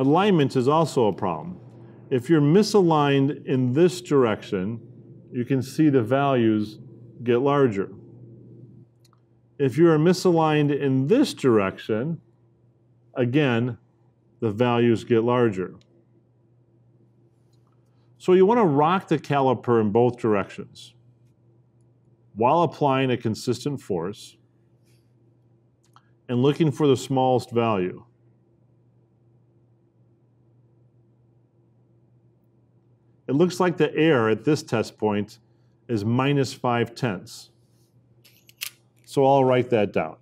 alignment is also a problem. If you're misaligned in this direction, you can see the values get larger. If you are misaligned in this direction, again, the values get larger. So you want to rock the caliper in both directions while applying a consistent force and looking for the smallest value. It looks like the error at this test point is minus 5 tenths. So I'll write that down.